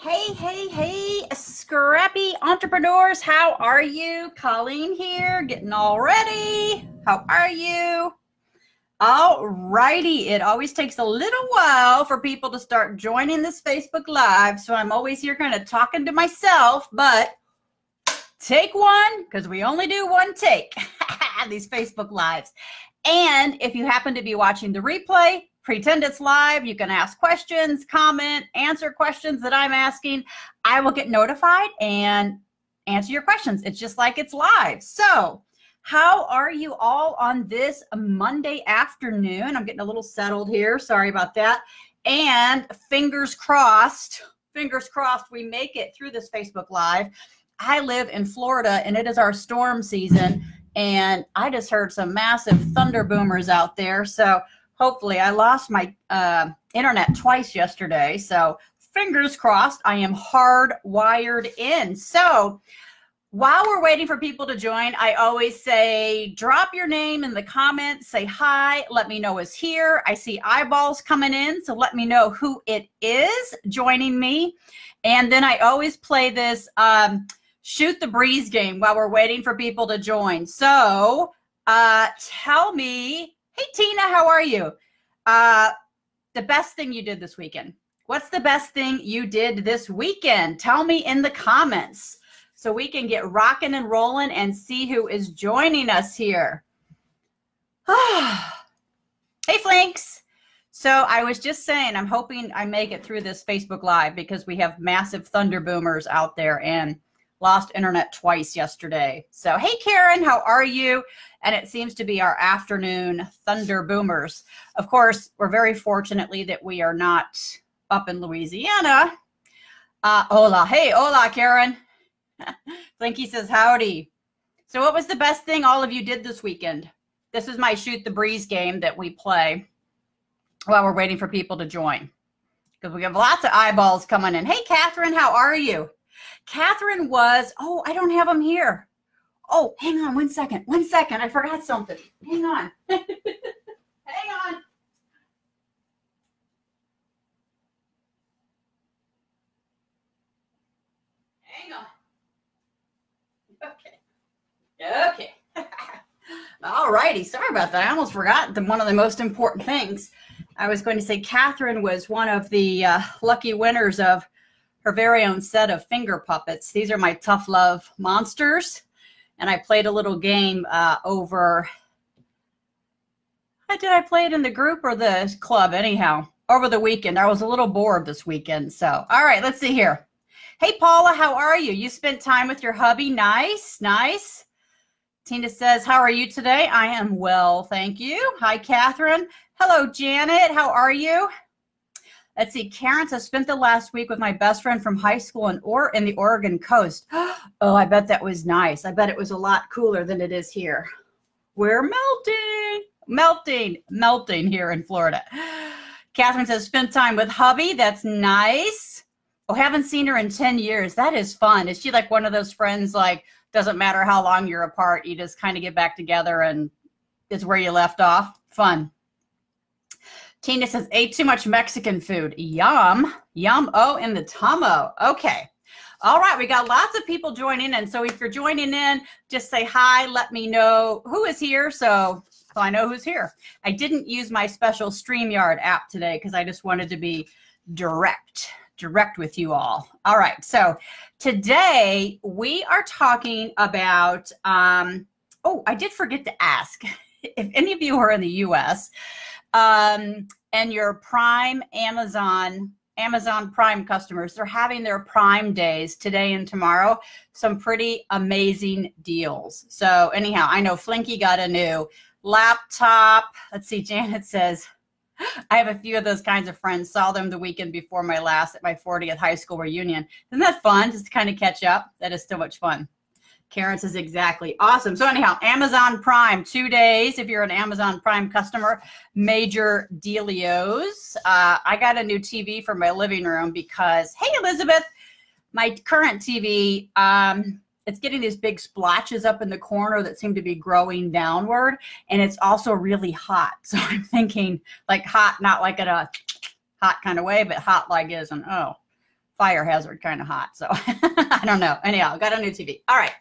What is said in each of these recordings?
Hey, hey, hey, scrappy entrepreneurs, how are you? Colleen here, getting all ready. How are you? All righty. It always takes a little while for people to start joining this Facebook Live. So I'm always here kind of talking to myself, but take one because we only do one take these Facebook Lives. And if you happen to be watching the replay, pretend it's live. You can ask questions, comment, answer questions that I'm asking. I will get notified and answer your questions. It's just like it's live. So, how are you all on this Monday afternoon? I'm getting a little settled here. Sorry about that. And fingers crossed, fingers crossed, we make it through this Facebook Live. I live in Florida and it is our storm season. And I just heard some massive thunder boomers out there. So, hopefully i lost my uh, internet twice yesterday so fingers crossed i am hardwired in. So while we're waiting for people to join i always say drop your name in the comments say hi let me know is here. I see eyeballs coming in so let me know who it is joining me. And then i always play this um, shoot the breeze game while we're waiting for people to join. So uh, tell me Hey, Tina, how are you? Uh, the best thing you did this weekend. What's the best thing you did this weekend? Tell me in the comments so we can get rocking and rolling and see who is joining us here. hey, Flinks. So I was just saying, I'm hoping I make it through this Facebook Live because we have massive thunder boomers out there and lost internet twice yesterday. So, hey, Karen, how are you? And it seems to be our afternoon thunder boomers. Of course, we're very fortunately that we are not up in Louisiana. Uh, hola. Hey, hola, Karen. Flinky says, howdy. So, what was the best thing all of you did this weekend? This is my shoot the breeze game that we play while we're waiting for people to join because we have lots of eyeballs coming in. Hey, Catherine, how are you? Catherine was, oh, I don't have them here. Oh, hang on one second. One second. I forgot something. Hang on. hang on. Hang on. Okay. Okay. All righty. Sorry about that. I almost forgot the, one of the most important things. I was going to say Catherine was one of the uh, lucky winners of her very own set of finger puppets. These are my tough love monsters. And I played a little game uh, over. Did I play it in the group or the club? Anyhow, over the weekend. I was a little bored this weekend. So, all right, let's see here. Hey, Paula, how are you? You spent time with your hubby. Nice, nice. Tina says, How are you today? I am well, thank you. Hi, Catherine. Hello, Janet. How are you? Let's see. Karen says, spent the last week with my best friend from high school in or in the Oregon coast. oh, I bet that was nice. I bet it was a lot cooler than it is here. We're melting, melting, melting here in Florida. Catherine says, spent time with hubby. That's nice. Oh, haven't seen her in 10 years. That is fun. Is she like one of those friends, like, doesn't matter how long you're apart, you just kind of get back together and it's where you left off? Fun. Tina says, ate too much Mexican food. Yum. Yum. Oh, in the tomo. Okay. All right. We got lots of people joining. And so if you're joining in, just say hi. Let me know who is here. So, so I know who's here. I didn't use my special StreamYard app today because I just wanted to be direct, direct with you all. All right. So today we are talking about, um, oh, I did forget to ask if any of you are in the US, um, and your Prime Amazon Amazon Prime customers, they're having their Prime days today and tomorrow. Some pretty amazing deals. So anyhow, I know Flinky got a new laptop. Let's see, Janet says, I have a few of those kinds of friends. Saw them the weekend before my last at my 40th high school reunion. Isn't that fun? Just to kind of catch up. That is so much fun. Karen says exactly. Awesome. So anyhow, Amazon Prime, two days. If you're an Amazon Prime customer, major dealios. Uh, I got a new TV for my living room because, hey, Elizabeth, my current TV, um, it's getting these big splotches up in the corner that seem to be growing downward. And it's also really hot. So I'm thinking like hot, not like in a hot kind of way, but hot like is an oh fire hazard kind of hot. So I don't know. Anyhow, got a new TV. All right.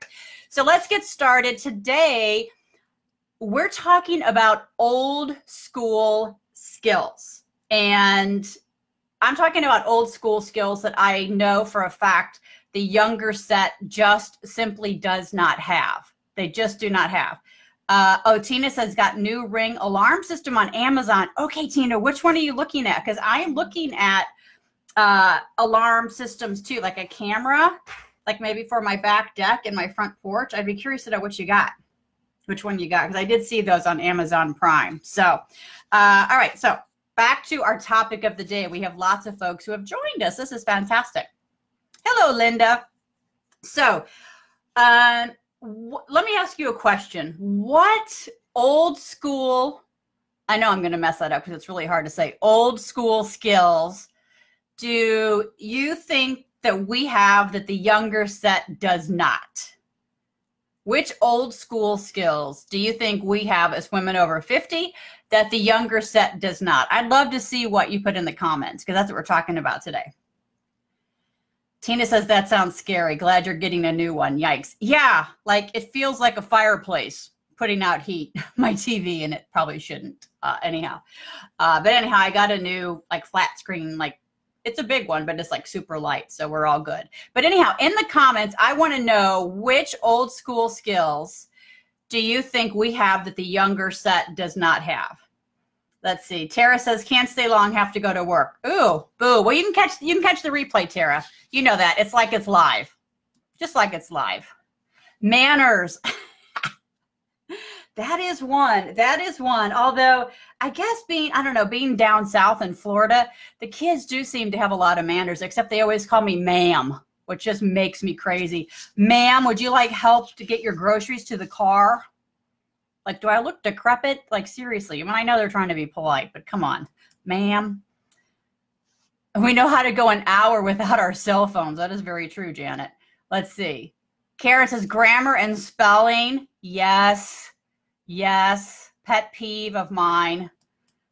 So let's get started. Today, we're talking about old school skills. And I'm talking about old school skills that I know for a fact the younger set just simply does not have. They just do not have. Uh, oh, Tina says got new ring alarm system on Amazon. Okay, Tina, which one are you looking at? Because I am looking at uh, alarm systems too, like a camera, like maybe for my back deck and my front porch. I'd be curious to know what you got, which one you got, because I did see those on Amazon Prime. So, uh, all right, so back to our topic of the day. We have lots of folks who have joined us. This is fantastic. Hello, Linda. So, um, let me ask you a question. What old school, I know I'm going to mess that up because it's really hard to say, old school skills do you think that we have that the younger set does not? Which old school skills do you think we have as women over 50 that the younger set does not? I'd love to see what you put in the comments because that's what we're talking about today. Tina says that sounds scary. Glad you're getting a new one. Yikes. Yeah, like it feels like a fireplace putting out heat. My TV and it probably shouldn't. Uh, anyhow, uh, but anyhow, I got a new like flat screen. Like it's a big one, but it's like super light, so we're all good. But anyhow, in the comments, I want to know which old school skills do you think we have that the younger set does not have? Let's see. Tara says can't stay long, have to go to work. Ooh, boo. Well, you can catch you can catch the replay, Tara. You know that. It's like it's live. Just like it's live. Manners. that is one. That is one. Although I guess being, I don't know, being down south in Florida, the kids do seem to have a lot of manners, except they always call me ma'am, which just makes me crazy. Ma'am, would you like help to get your groceries to the car? Like, do I look decrepit? Like, seriously. I mean, I know they're trying to be polite, but come on, ma'am. We know how to go an hour without our cell phones. That is very true, Janet. Let's see. Karen says grammar and spelling. Yes. Yes. Pet peeve of mine.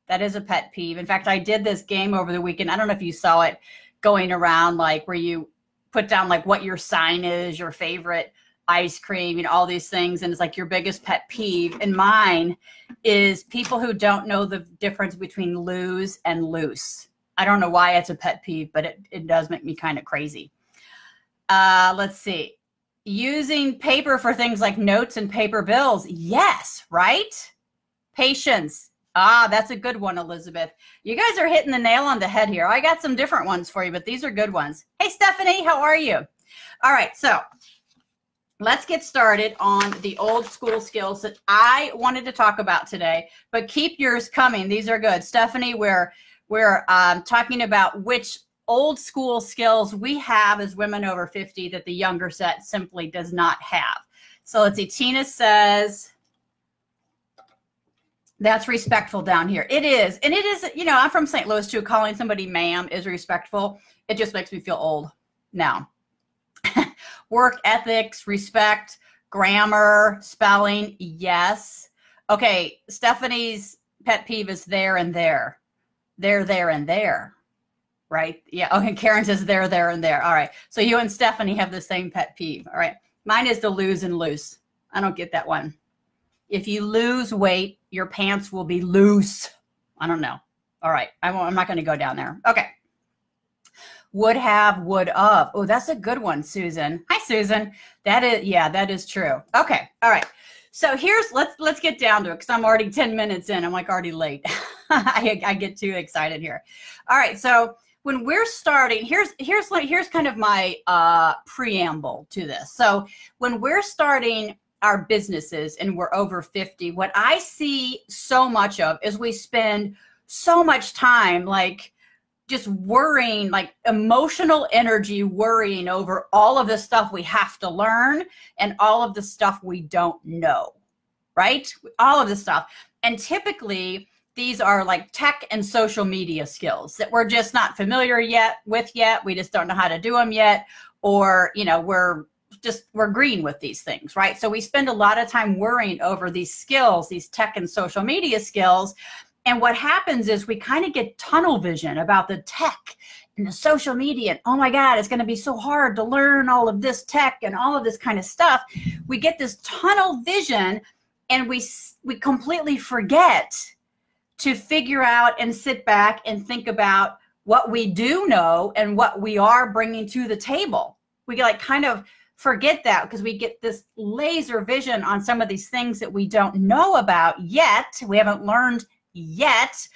That is a pet peeve. In fact, I did this game over the weekend. I don't know if you saw it going around, like where you put down like what your sign is, your favorite ice cream, you know, all these things. And it's like your biggest pet peeve. And mine is people who don't know the difference between lose and loose. I don't know why it's a pet peeve, but it, it does make me kind of crazy. Uh, let's see. Using paper for things like notes and paper bills. Yes, right? Patience. Ah, that's a good one, Elizabeth. You guys are hitting the nail on the head here. I got some different ones for you, but these are good ones. Hey, Stephanie, how are you? All right, so let's get started on the old school skills that I wanted to talk about today, but keep yours coming. These are good. Stephanie, we're, we're um, talking about which old school skills we have as women over 50 that the younger set simply does not have. So let's see. Tina says, that's respectful down here. It is. And it is, you know, I'm from St. Louis too. Calling somebody ma'am is respectful. It just makes me feel old now work ethics, respect, grammar, spelling, yes. Okay, Stephanie's pet peeve is there and there. There, there, and there. Right? Yeah. Okay, Karen says there, there, and there. All right. So you and Stephanie have the same pet peeve. All right. Mine is the lose and loose. I don't get that one. If you lose weight, your pants will be loose. I don't know. All right. I I'm not going to go down there. Okay would have, would of. Oh, that's a good one, Susan. Hi, Susan. That is, yeah, that is true. Okay. All right. So here's let's let's get down to it because I'm already 10 minutes in. I'm like already late. I, I get too excited here. All right. So when we're starting, here's here's like here's kind of my uh, preamble to this. So when we're starting our businesses and we're over 50, what I see so much of is we spend so much time like just worrying, like emotional energy, worrying over all of the stuff we have to learn and all of the stuff we don't know, right? All of the stuff. And typically, these are like tech and social media skills that we're just not familiar yet with yet. We just don't know how to do them yet. Or, you know, we're just, we're green with these things, right? So we spend a lot of time worrying over these skills, these tech and social media skills and what happens is we kind of get tunnel vision about the tech and the social media and oh my god it's going to be so hard to learn all of this tech and all of this kind of stuff we get this tunnel vision and we we completely forget to figure out and sit back and think about what we do know and what we are bringing to the table. We like kind of forget that because we get this laser vision on some of these things that we don't know about yet. We haven't learned yet.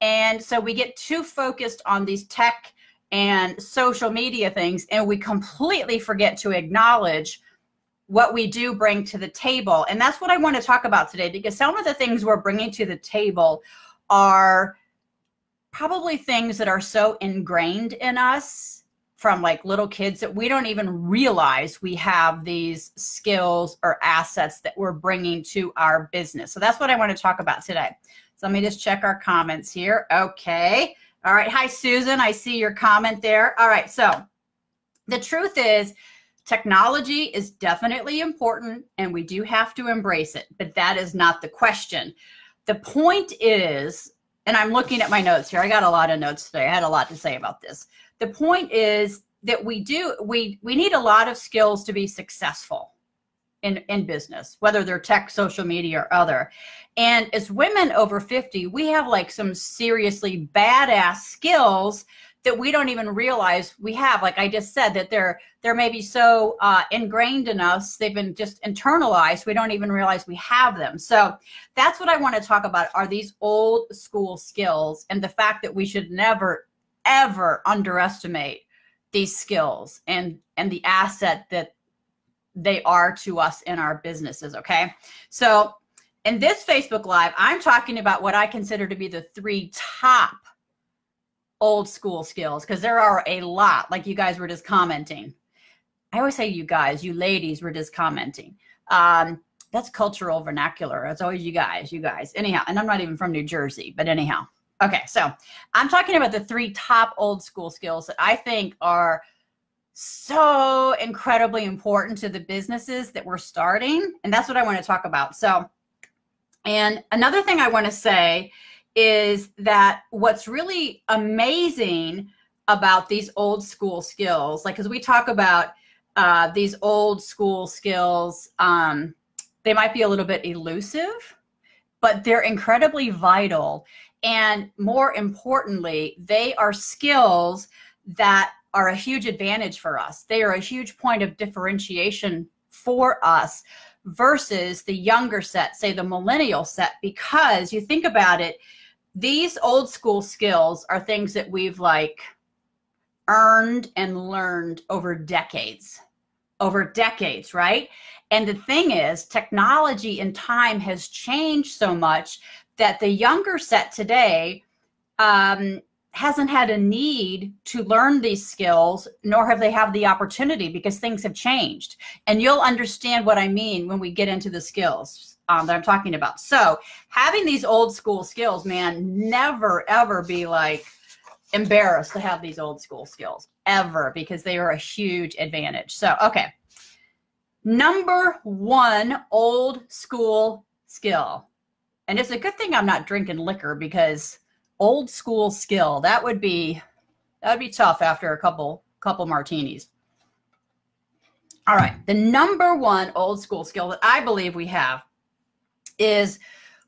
And so we get too focused on these tech and social media things, and we completely forget to acknowledge what we do bring to the table. And that's what I want to talk about today because some of the things we're bringing to the table are probably things that are so ingrained in us from like little kids that we don't even realize we have these skills or assets that we're bringing to our business. So that's what I want to talk about today. So let me just check our comments here. Okay. All right. Hi, Susan. I see your comment there. All right. So the truth is, technology is definitely important and we do have to embrace it, but that is not the question. The point is, and I'm looking at my notes here. I got a lot of notes today. I had a lot to say about this. The point is that we do we we need a lot of skills to be successful in, in business, whether they're tech, social media, or other. And as women over 50, we have like some seriously badass skills that we don't even realize we have. Like I just said, that they're they're maybe so uh, ingrained in us, they've been just internalized. We don't even realize we have them. So that's what I want to talk about. Are these old school skills and the fact that we should never ever underestimate these skills and and the asset that they are to us in our businesses. Okay. So in this Facebook Live, I'm talking about what I consider to be the three top old school skills because there are a lot, like you guys were just commenting. I always say you guys, you ladies were just commenting. Um, that's cultural vernacular. It's always you guys, you guys. Anyhow, and I'm not even from New Jersey, but anyhow. Okay, so I'm talking about the three top old school skills that I think are so incredibly important to the businesses that we're starting. And that's what I want to talk about. So, and another thing I want to say is that what's really amazing about these old school skills, like, because we talk about uh, these old school skills, um, they might be a little bit elusive, but they're incredibly vital. And more importantly, they are skills that are a huge advantage for us. They are a huge point of differentiation for us versus the younger set, say the millennial set, because you think about it, these old school skills are things that we've like earned and learned over decades, over decades, right? And the thing is, technology and time has changed so much that the younger set today um, hasn't had a need to learn these skills, nor have they have the opportunity because things have changed. And you'll understand what I mean when we get into the skills um, that I'm talking about. So having these old school skills, man, never ever be like embarrassed to have these old school skills ever because they are a huge advantage. So, okay. Number one old school skill. And it's a good thing I'm not drinking liquor because old school skill. That would be that would be tough after a couple couple martinis. All right, the number one old school skill that I believe we have is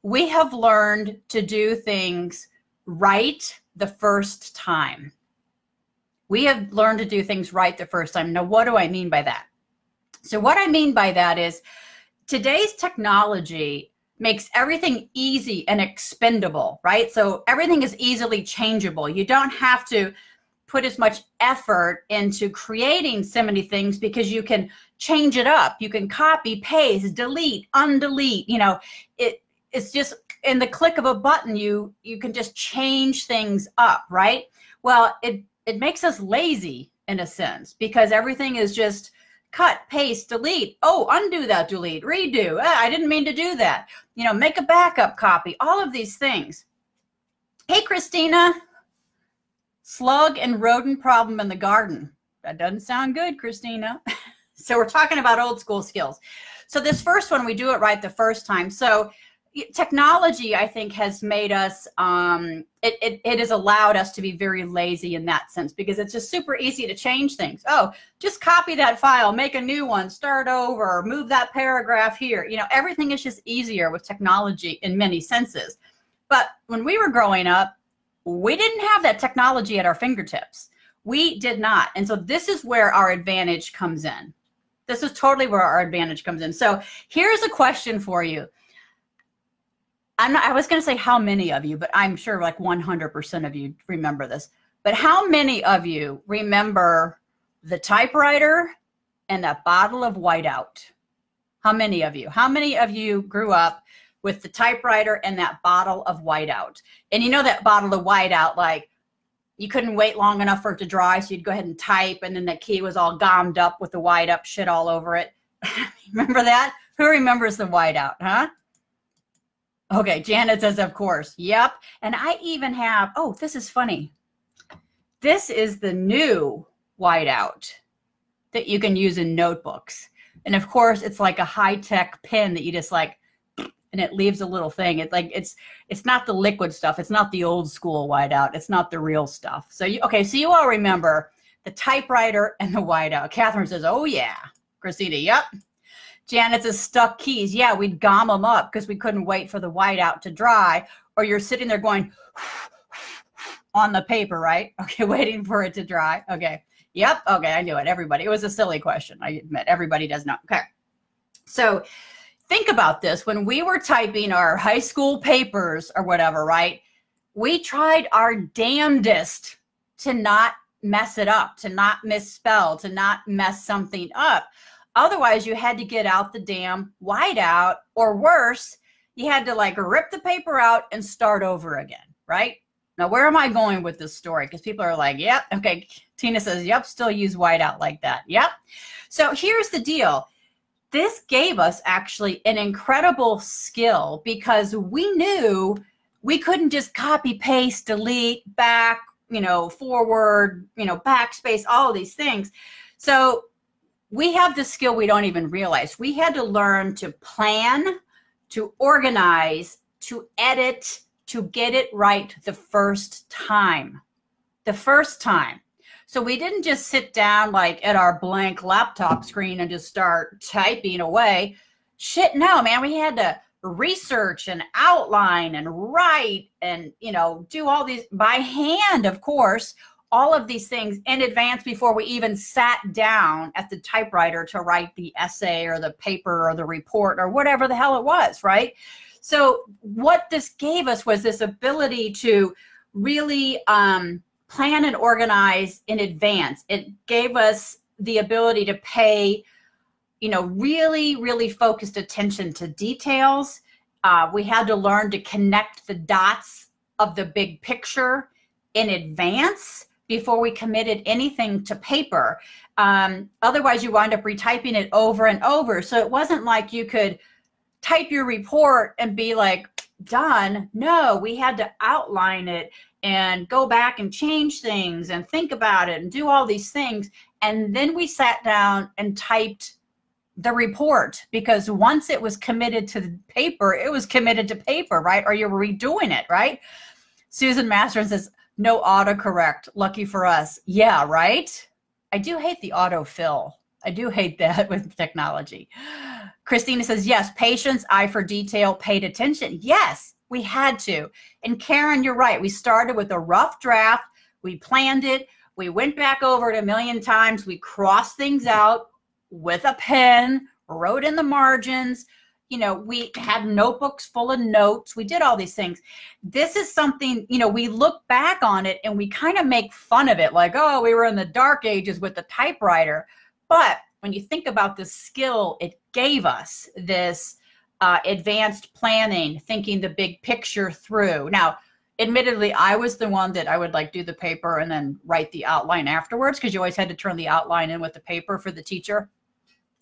we have learned to do things right the first time. We have learned to do things right the first time. Now, what do I mean by that? So, what I mean by that is today's technology makes everything easy and expendable, right? So everything is easily changeable. You don't have to put as much effort into creating so many things because you can change it up. You can copy, paste, delete, undelete. You know, it it's just in the click of a button you you can just change things up, right? Well, it it makes us lazy in a sense because everything is just cut, paste, delete. Oh, undo that delete, redo. Ah, I didn't mean to do that. You know, make a backup copy, all of these things. Hey, Christina, slug and rodent problem in the garden. That doesn't sound good, Christina. so we're talking about old school skills. So this first one, we do it right the first time. So technology i think has made us um, it, it, it has allowed us to be very lazy in that sense because it's just super easy to change things oh just copy that file make a new one start over move that paragraph here you know everything is just easier with technology in many senses but when we were growing up we didn't have that technology at our fingertips we did not and so this is where our advantage comes in this is totally where our advantage comes in so here's a question for you I'm not, I was going to say how many of you, but I'm sure like 100% of you remember this. But how many of you remember the typewriter and that bottle of whiteout? How many of you? How many of you grew up with the typewriter and that bottle of whiteout? And you know that bottle of whiteout, like you couldn't wait long enough for it to dry, so you'd go ahead and type, and then the key was all gommed up with the white up shit all over it. remember that? Who remembers the whiteout, huh? Okay, Janet says, of course. Yep. And I even have, oh, this is funny. This is the new whiteout that you can use in notebooks. And of course, it's like a high-tech pen that you just like and it leaves a little thing. It's like it's it's not the liquid stuff. It's not the old school whiteout. It's not the real stuff. So you okay, so you all remember the typewriter and the whiteout. Catherine says, Oh yeah. Christina, yep. Janet says stuck keys. Yeah, we'd gom them up because we couldn't wait for the whiteout to dry. Or you're sitting there going on the paper, right? Okay, waiting for it to dry. Okay. Yep. Okay, I knew it. Everybody. It was a silly question. I admit everybody does not. Okay. So think about this. When we were typing our high school papers or whatever, right? We tried our damnedest to not mess it up, to not misspell, to not mess something up. Otherwise, you had to get out the damn whiteout, or worse, you had to like rip the paper out and start over again, right? Now, where am I going with this story? Because people are like, yep, okay. Tina says, yep, still use whiteout like that. Yep. So here's the deal. This gave us actually an incredible skill because we knew we couldn't just copy, paste, delete, back, you know, forward, you know, backspace, all these things. So we have the skill we don't even realize. We had to learn to plan, to organize, to edit, to get it right the first time. The first time. So we didn't just sit down like at our blank laptop screen and just start typing away. Shit, no, man. We had to research and outline and write and, you know, do all these by hand, of course, all of these things in advance before we even sat down at the typewriter to write the essay or the paper or the report or whatever the hell it was, right? So, what this gave us was this ability to really um, plan and organize in advance. It gave us the ability to pay, you know, really, really focused attention to details. Uh, we had to learn to connect the dots of the big picture in advance before we committed anything to paper. Um, otherwise, you wind up retyping it over and over. So it wasn't like you could type your report and be like, done. No, we had to outline it and go back and change things and think about it and do all these things. And then we sat down and typed the report because once it was committed to the paper, it was committed to paper, right? Or you're redoing it, right? Susan Master says, no autocorrect. Lucky for us. Yeah, right? I do hate the autofill. I do hate that with technology. Christina says, yes, patience, eye for detail, paid attention. Yes, we had to. And Karen, you're right. We started with a rough draft. We planned it. We went back over it a million times. We crossed things out with a pen, wrote in the margins, you know, we had notebooks full of notes. We did all these things. This is something, you know, we look back on it and we kind of make fun of it like, oh, we were in the dark ages with the typewriter. But when you think about the skill it gave us, this uh, advanced planning, thinking the big picture through. Now, admittedly, I was the one that I would like do the paper and then write the outline afterwards because you always had to turn the outline in with the paper for the teacher.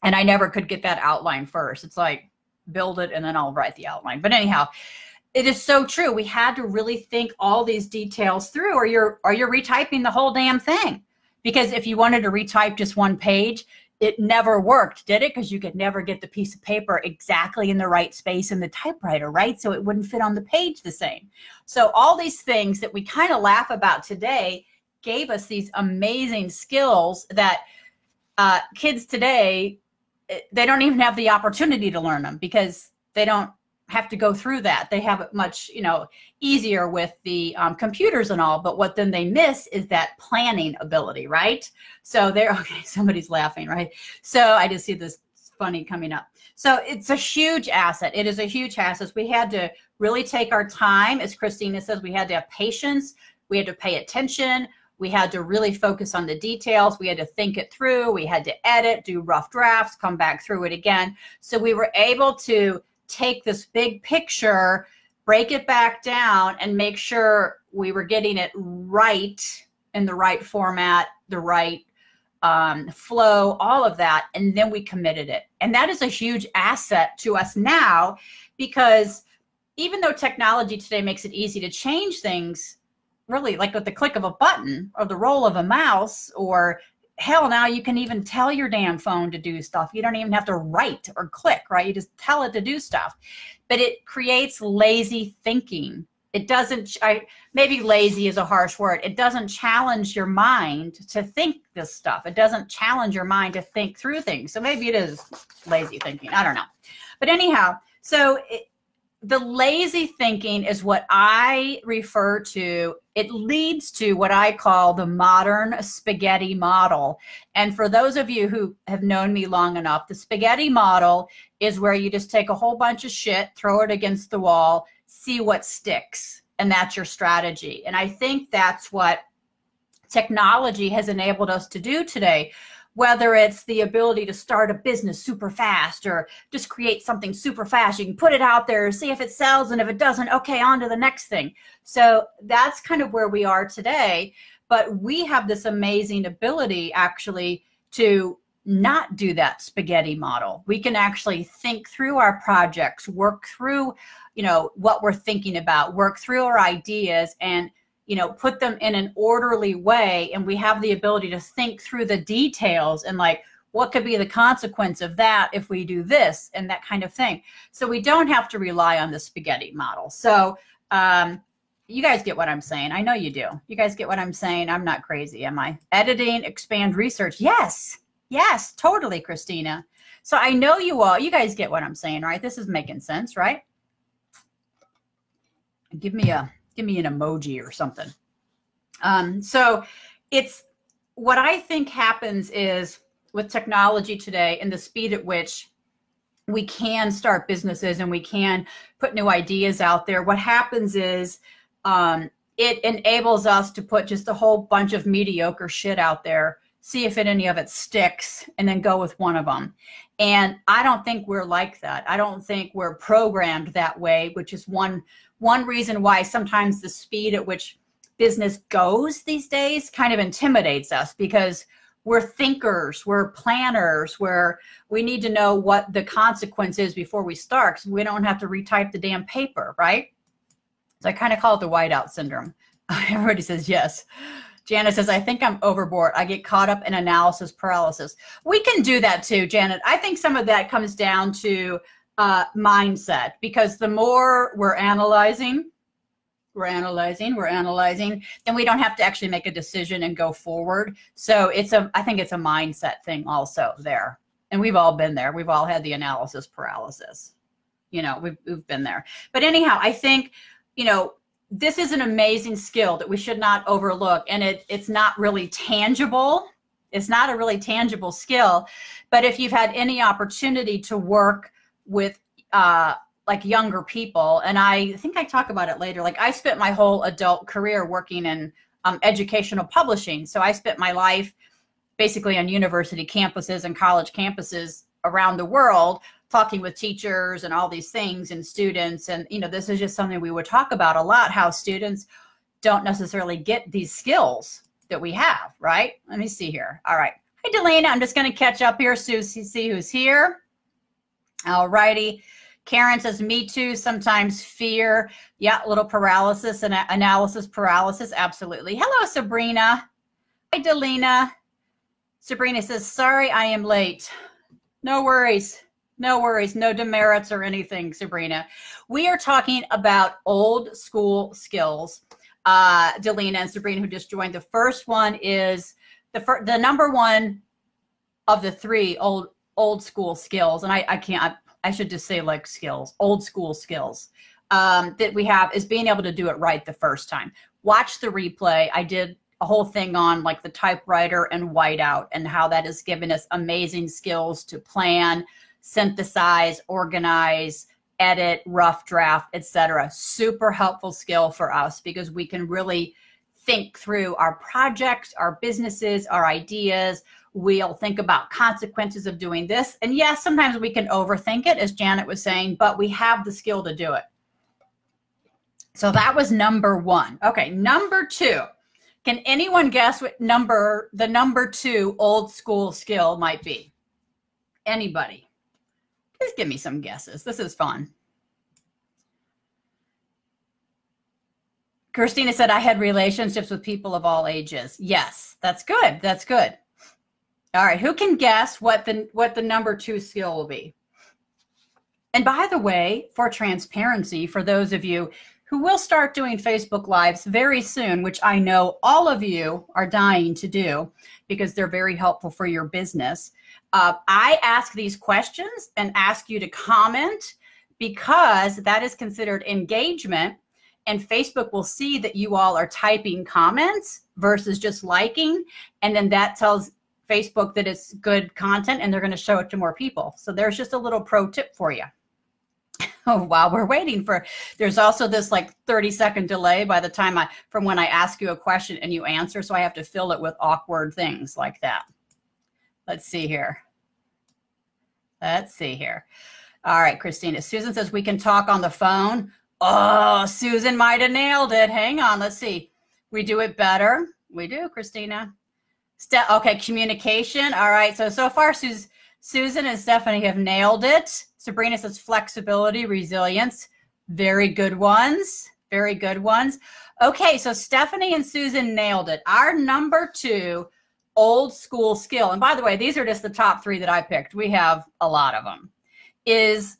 And I never could get that outline first. It's like, build it and then I'll write the outline. But anyhow, it is so true. We had to really think all these details through or you're or you're retyping the whole damn thing. Because if you wanted to retype just one page, it never worked, did it? Because you could never get the piece of paper exactly in the right space in the typewriter, right? So it wouldn't fit on the page the same. So all these things that we kind of laugh about today gave us these amazing skills that uh, kids today eh, they don't even have the opportunity to learn them because they don't have to go through that. They have it much, you know, easier with the um, computers and all. But what then they miss is that planning ability, right? So they're okay. Somebody's laughing, right? So I just see this funny coming up. So it's a huge asset. It is a huge asset. We had to really take our time, as Christina says. We had to have patience. We had to pay attention. We had to really focus on the details. We had to think it through. We had to edit, do rough drafts, come back through it again. So we were able to take this big picture, break it back down, and make sure we were getting it right in the right format, the right um, flow, all of that. And then we committed it. And that is a huge asset to us now because even though technology today makes it easy to change things, really like with the click of a button or the roll of a mouse or hell now you can even tell your damn phone to do stuff. You don't even have to write or click right? You just tell it to do stuff. But it creates lazy thinking. It doesn't I, maybe lazy is a harsh word. It doesn't challenge your mind to think this stuff. It doesn't challenge your mind to think through things. So maybe it is lazy thinking. I don't know. But anyhow so it, the lazy thinking is what I refer to. It leads to what I call the modern spaghetti model. And for those of you who have known me long enough, the spaghetti model is where you just take a whole bunch of shit, throw it against the wall, see what sticks. And that's your strategy. And I think that's what technology has enabled us to do today whether it's the ability to start a business super fast or just create something super fast. You can put it out there, see if it sells, and if it doesn't, okay, on to the next thing. So that's kind of where we are today. But we have this amazing ability actually to not do that spaghetti model. We can actually think through our projects, work through, you know, what we're thinking about, work through our ideas and you know put them in an orderly way and we have the ability to think through the details and like what could be the consequence of that if we do this and that kind of thing. So we don't have to rely on the spaghetti model. So um, you guys get what i'm saying. I know you do. You guys get what i'm saying. I'm not crazy am i? Editing expand research. Yes. Yes totally christina. So i know you all you guys get what i'm saying right? This is making sense right? Give me a give me an emoji or something. Um, so it's what I think happens is with technology today and the speed at which we can start businesses and we can put new ideas out there. What happens is um, it enables us to put just a whole bunch of mediocre shit out there, see if any of it sticks, and then go with one of them. And I don't think we're like that. I don't think we're programmed that way, which is one one reason why sometimes the speed at which business goes these days kind of intimidates us because we're thinkers, we're planners, where we need to know what the consequence is before we start so we don't have to retype the damn paper, right? So I kind of call it the whiteout syndrome. Everybody says yes. Janet says, I think I'm overboard. I get caught up in analysis paralysis. We can do that too, Janet. I think some of that comes down to uh, mindset because the more we're analyzing, we're analyzing, we're analyzing, then we don't have to actually make a decision and go forward. So it's a, I think it's a mindset thing also there. And we've all been there. We've all had the analysis paralysis. You know, we've, we've been there. But anyhow, I think, you know, this is an amazing skill that we should not overlook. And it, it's not really tangible. It's not a really tangible skill. But if you've had any opportunity to work with uh, like younger people. And I think I talk about it later. Like I spent my whole adult career working in um, educational publishing. So I spent my life basically on university campuses and college campuses around the world talking with teachers and all these things and students and you know this is just something we would talk about a lot how students don't necessarily get these skills that we have right let me see here all right hi delana i'm just going to catch up here so see who's here all righty. Karen says, me too. Sometimes fear. Yeah, little paralysis and analysis paralysis. Absolutely. Hello, Sabrina. Hi, Delina. Sabrina says, sorry, I am late. No worries. No worries. No demerits or anything, Sabrina. We are talking about old school skills. Uh, Delina and Sabrina, who just joined. The first one is the the number one of the three old old school skills, and I, I can't. I should just say like skills, old school skills um, that we have is being able to do it right the first time. Watch the replay. I did a whole thing on like the typewriter and whiteout and how that has given us amazing skills to plan, synthesize, organize, edit, rough draft, etc. Super helpful skill for us because we can really think through our projects, our businesses, our ideas. We'll think about consequences of doing this. And yes, sometimes we can overthink it, as Janet was saying, but we have the skill to do it. So that was number one. Okay, number two. Can anyone guess what number the number two old school skill might be? Anybody? Please give me some guesses. This is fun. Christina said I had relationships with people of all ages. Yes, that's good. That's good. All right, who can guess what the what the number 2 skill will be? And by the way, for transparency for those of you who will start doing Facebook Lives very soon, which I know all of you are dying to do because they're very helpful for your business. Uh, I ask these questions and ask you to comment because that is considered engagement. And Facebook will see that you all are typing comments versus just liking. And then that tells Facebook that it's good content and they're going to show it to more people. So there's just a little pro tip for you. while we're waiting for there's also this like 30 second delay by the time i from when i ask you a question and you answer so i have to fill it with awkward things like that let's see here let's see here all right christina susan says we can talk on the phone oh susan might have nailed it hang on let's see we do it better we do christina Ste- okay communication all right so so far Susan, susan and stephanie have nailed it Sabrina says flexibility, resilience. Very good ones. Very good ones. Okay, so Stephanie and Susan nailed it. Our number two old school skill, and by the way, these are just the top three that I picked. We have a lot of them, is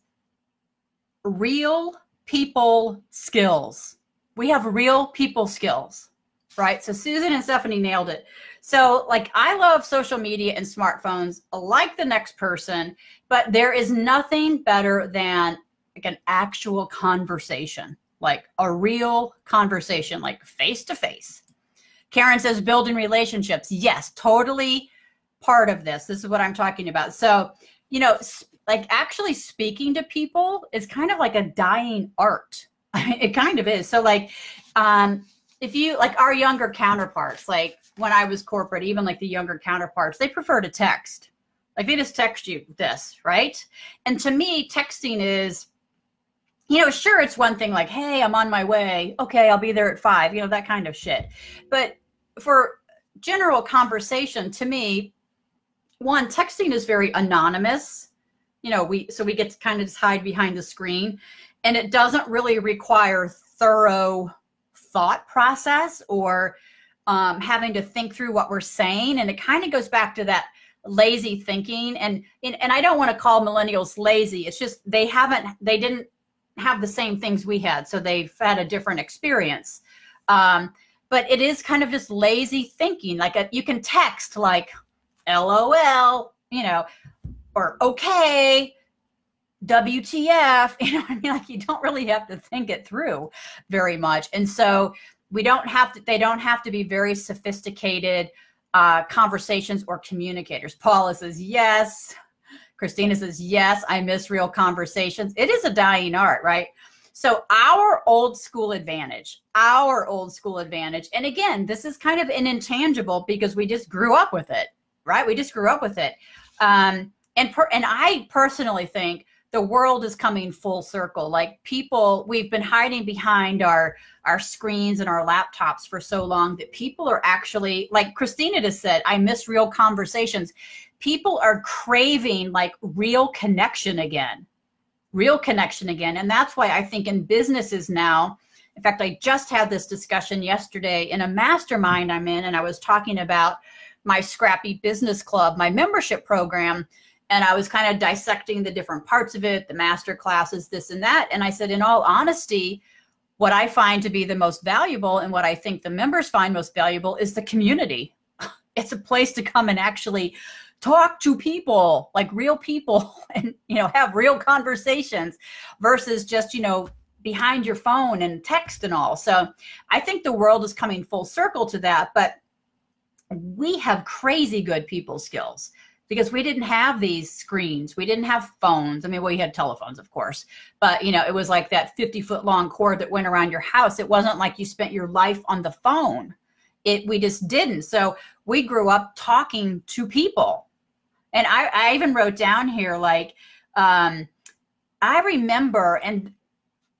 real people skills. We have real people skills, right? So Susan and Stephanie nailed it. So, like, I love social media and smartphones like the next person, but there is nothing better than like an actual conversation, like a real conversation, like face to face. Karen says building relationships. Yes, totally part of this. This is what I'm talking about. So, you know, like actually speaking to people is kind of like a dying art. it kind of is. So, like, um, if you like our younger counterparts, like when I was corporate, even like the younger counterparts, they prefer to text. Like they just text you this, right? And to me, texting is, you know, sure, it's one thing like, hey, I'm on my way. Okay, I'll be there at five, you know, that kind of shit. But for general conversation, to me, one, texting is very anonymous. You know, we so we get to kind of just hide behind the screen. And it doesn't really require thorough thought process or um, having to think through what we're saying. And it kind of goes back to that lazy thinking. And, and and I don't want to call millennials lazy. It's just they haven't, they didn't have the same things we had. So they've had a different experience. Um, but it is kind of just lazy thinking. Like a, you can text like LOL, you know, or okay, WTF, you know, I mean, like you don't really have to think it through very much. And so we don't have to they don't have to be very sophisticated uh, conversations or communicators. Paula says yes. Christina says yes i miss real conversations. It is a dying art right? So our old school advantage our old school advantage and again this is kind of an intangible because we just grew up with it right? We just grew up with it. Um, and per, and i personally think the world is coming full circle like people we've been hiding behind our our screens and our laptops for so long that people are actually like christina just said i miss real conversations people are craving like real connection again real connection again and that's why i think in businesses now in fact i just had this discussion yesterday in a mastermind i'm in and i was talking about my Scrappy Business Club, my membership program. And I was kind of dissecting the different parts of it, the master classes, this and that. And I said, in all honesty, what I find to be the most valuable and what I think the members find most valuable is the community. It's a place to come and actually talk to people like real people and you know have real conversations versus just you know behind your phone and text and all so i think the world is coming full circle to that but we have crazy good people skills because we didn't have these screens. We didn't have phones. I mean we had telephones of course but you know it was like that 50 foot long cord that went around your house. It wasn't like you spent your life on the phone. It we just didn't. So we grew up talking to people. And I, I even wrote down here like, um, I remember, and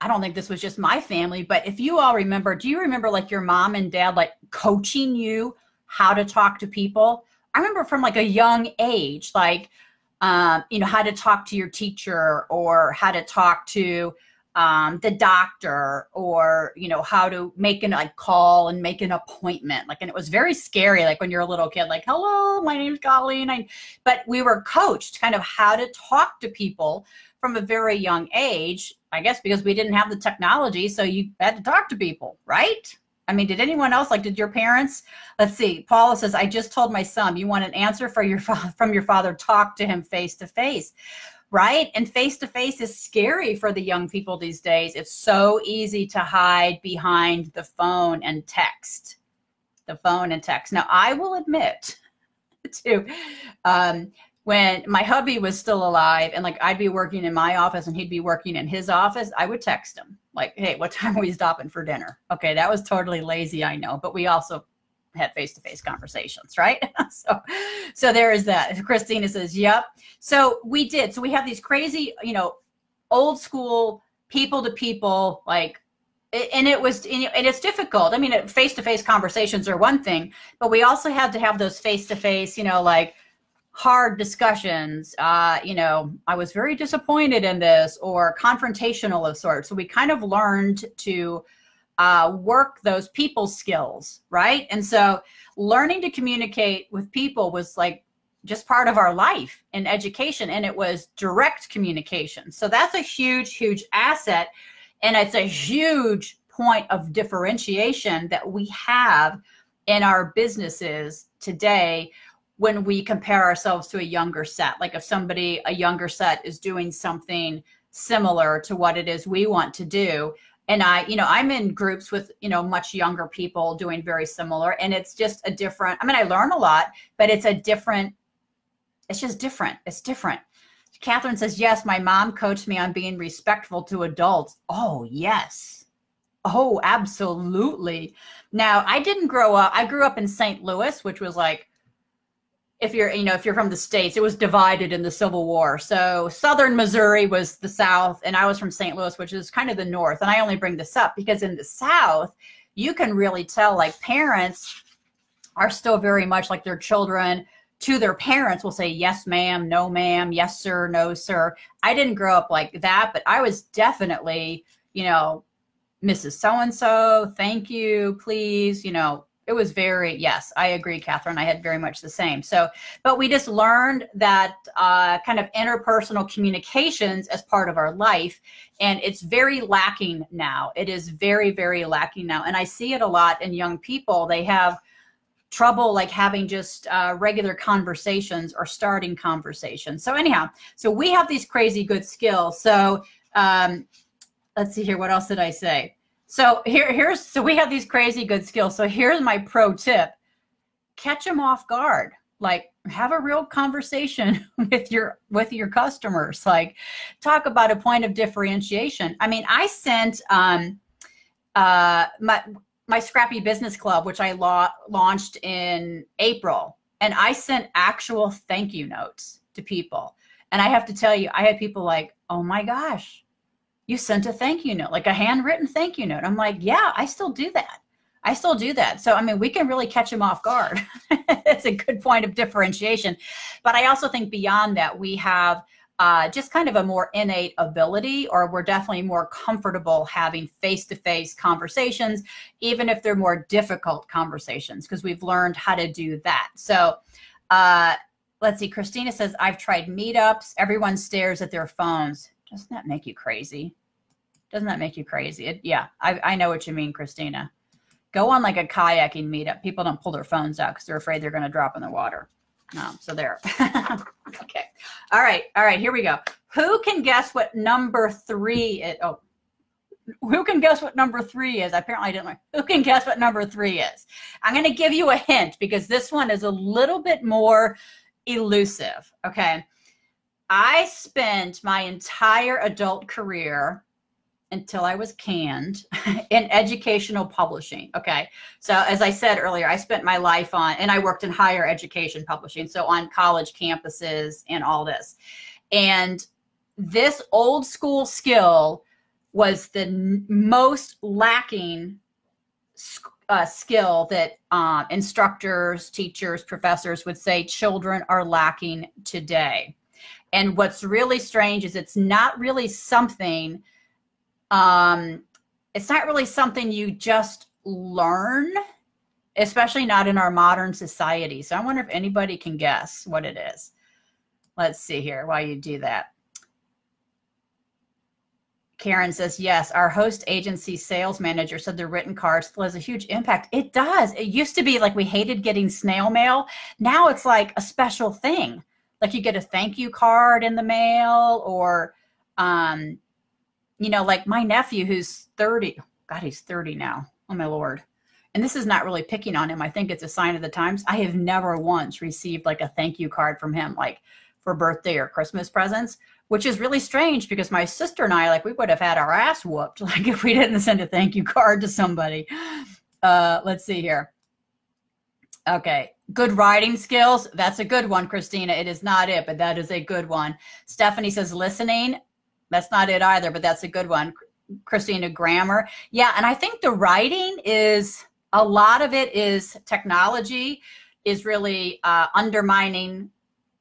I don't think this was just my family, but if you all remember, do you remember like your mom and dad like coaching you how to talk to people? I remember from like a young age, like, um, you know, how to talk to your teacher or how to talk to um, the doctor or you know how to make an like call and make an appointment like and it was very scary like when you're a little kid like hello my name's colleen I, but we were coached kind of how to talk to people from a very young age i guess because we didn't have the technology so you had to talk to people right I mean, did anyone else like? Did your parents? Let's see. Paula says, "I just told my son you want an answer for your from your father. Talk to him face to face." right? And face to face is scary for the young people these days. It's so easy to hide behind the phone and text. The phone and text. Now, I will admit to um, when my hubby was still alive and like I'd be working in my office and he'd be working in his office, I would text him like, hey, what time are we stopping for dinner? Okay, that was totally lazy, I know, but we also had face-to-face conversations right? So so there is that. Christina says yep so we did. So we have these crazy you know old school people to people like and it was and it's difficult. I mean face-to-face conversations are one thing but we also had to have those face-to-face you know like hard discussions uh you know i was very disappointed in this or confrontational of sorts so we kind of learned to uh, work those people skills, right? And so learning to communicate with people was like just part of our life in education, and it was direct communication. So that's a huge, huge asset. And it's a huge point of differentiation that we have in our businesses today when we compare ourselves to a younger set. Like if somebody, a younger set, is doing something similar to what it is we want to do, and i you know i'm in groups with you know much younger people doing very similar and it's just a different i mean i learn a lot but it's a different it's just different. It's different. Catherine says yes my mom coached me on being respectful to adults. Oh yes. Oh absolutely. Now i didn't grow up i grew up in st louis which was like if you're you know if you're from the states it was divided in the civil war. So southern missouri was the south and i was from st louis which is kind of the north. And i only bring this up because in the south you can really tell like parents are still very much like their children to their parents will say yes ma'am no ma'am yes sir no sir. I didn't grow up like that but i was definitely you know mrs so and so thank you please you know it was very yes i agree catherine i had very much the same. So but we just learned that uh, kind of interpersonal communications as part of our life and it's very lacking now. It is very very lacking now and i see it a lot in young people. They have trouble like having just uh, regular conversations or starting conversations. So anyhow so we have these crazy good skills. So um, let's see here what else did i say so here, here's so we have these crazy good skills. So here's my pro tip: catch them off guard. Like have a real conversation with your with your customers. Like talk about a point of differentiation. I mean, I sent um, uh, my my Scrappy Business Club, which I la- launched in April, and I sent actual thank you notes to people. And I have to tell you, I had people like, "Oh my gosh, you sent a thank you note, like a handwritten thank you note. I'm like, yeah, I still do that. I still do that. So, I mean, we can really catch them off guard. it's a good point of differentiation. But I also think beyond that, we have uh, just kind of a more innate ability, or we're definitely more comfortable having face to face conversations, even if they're more difficult conversations, because we've learned how to do that. So, uh, let's see. Christina says, I've tried meetups. Everyone stares at their phones. Doesn't that make you crazy? Doesn't that make you crazy? It, yeah, I, I know what you mean, Christina. Go on like a kayaking meetup. People don't pull their phones out because they're afraid they're going to drop in the water. No, so there. okay. All right. All right. Here we go. Who can guess what number three is? Oh, who can guess what number three is? Apparently, I didn't learn. Who can guess what number three is? I'm going to give you a hint because this one is a little bit more elusive. Okay. I spent my entire adult career until I was canned in educational publishing. Okay. So, as I said earlier, I spent my life on, and I worked in higher education publishing. So, on college campuses and all this. And this old school skill was the n- most lacking uh, skill that uh, instructors, teachers, professors would say children are lacking today. And what's really strange is it's not really something um, it's not really something you just learn, especially not in our modern society. So I wonder if anybody can guess what it is. Let's see here while you do that. Karen says, yes, our host agency sales manager said the written cards has a huge impact. It does. It used to be like we hated getting snail mail. Now it's like a special thing. Like you get a thank you card in the mail or um, you know, like my nephew who's 30, God, he's 30 now. Oh my Lord. And this is not really picking on him. I think it's a sign of the times. I have never once received like a thank you card from him, like for birthday or Christmas presents, which is really strange because my sister and I, like, we would have had our ass whooped, like, if we didn't send a thank you card to somebody. Uh, let's see here. Okay. Good writing skills. That's a good one, Christina. It is not it, but that is a good one. Stephanie says listening. That's not it either, but that's a good one. Christina Grammar. Yeah, and I think the writing is a lot of it is technology is really uh, undermining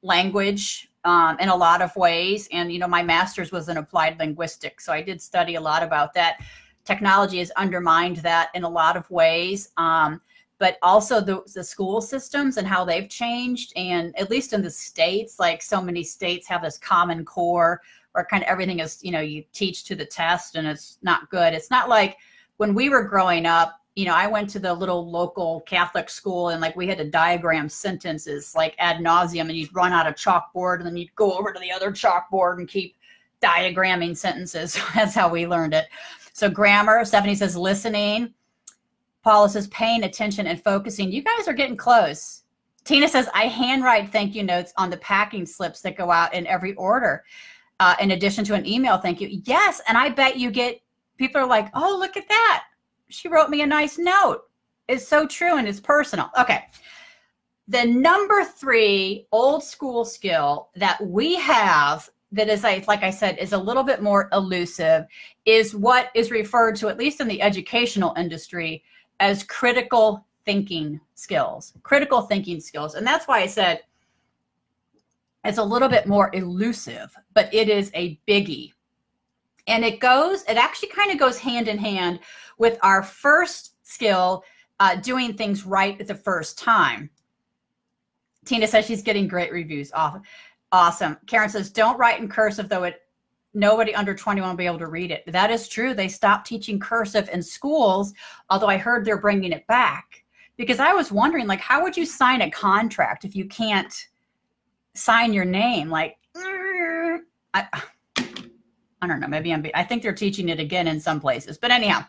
language um, in a lot of ways. And you know, my master's was in applied linguistics, so I did study a lot about that. Technology has undermined that in a lot of ways. Um, but also the, the school systems and how they've changed. And at least in the states, like so many states have this common core or kind of everything is, you know, you teach to the test and it's not good. It's not like when we were growing up, you know, I went to the little local Catholic school and like we had to diagram sentences like ad nauseum and you'd run out of chalkboard and then you'd go over to the other chalkboard and keep diagramming sentences. That's how we learned it. So grammar, Stephanie says listening. Paula says paying attention and focusing. You guys are getting close. Tina says, I handwrite thank you notes on the packing slips that go out in every order uh, in addition to an email thank you. Yes. And I bet you get people are like, oh, look at that. She wrote me a nice note. It's so true and it's personal. Okay. The number three old school skill that we have that is like I said is a little bit more elusive is what is referred to at least in the educational industry as critical thinking skills critical thinking skills and that's why i said it's a little bit more elusive, but it is a biggie. And it goes, it actually kind of goes hand in hand with our first skill, uh, doing things right at the first time. Tina says she's getting great reviews. Awesome. Karen says, don't write in cursive, though it nobody under 21 will be able to read it. That is true. They stopped teaching cursive in schools, although I heard they're bringing it back. Because I was wondering, like, how would you sign a contract if you can't sign your name like mm, I, I don't know maybe i'm i think they're teaching it again in some places but anyhow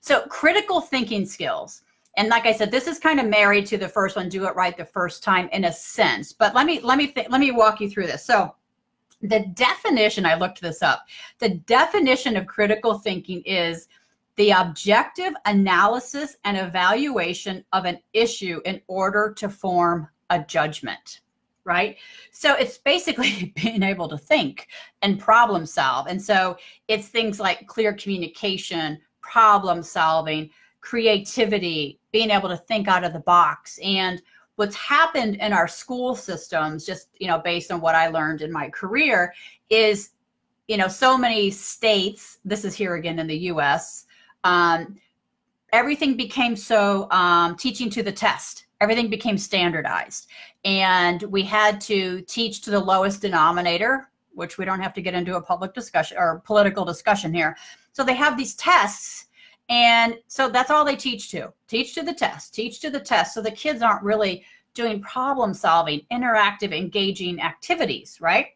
so critical thinking skills and like i said this is kind of married to the first one do it right the first time in a sense but let me let me th- let me walk you through this so the definition i looked this up the definition of critical thinking is the objective analysis and evaluation of an issue in order to form a judgment right? So it's basically being able to think and problem solve. And so it's things like clear communication, problem solving, creativity, being able to think out of the box. And what's happened in our school systems, just, you know, based on what I learned in my career, is, you know, so many states, this is here again in the US, um, everything became so um, teaching to the test. Everything became standardized. And we had to teach to the lowest denominator, which we don't have to get into a public discussion or political discussion here. So they have these tests. And so that's all they teach to teach to the test, teach to the test. So the kids aren't really doing problem solving, interactive, engaging activities, right?